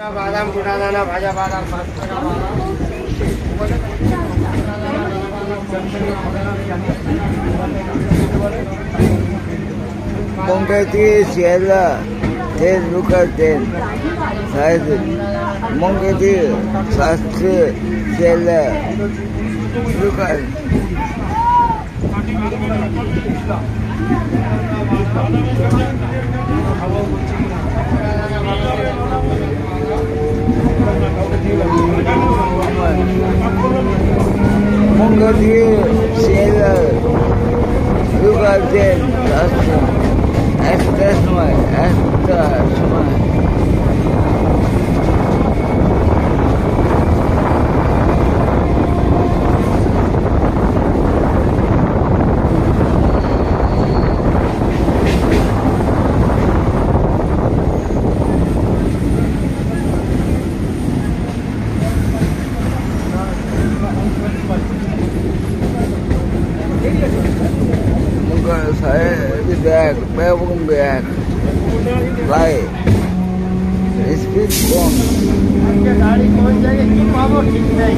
बादाम बुढ़ा दाना भाजा बादाम Mongeti Sierra, ten Luca ten, size Mongeti Sastre Sierra, Luca. Mongeti Sierra, Here, sailor, you got there, that's, that's, that's my, that's, that's my. Speed bomb. गाड़ी पहुँच जाएगी कि पावो ठीक नहीं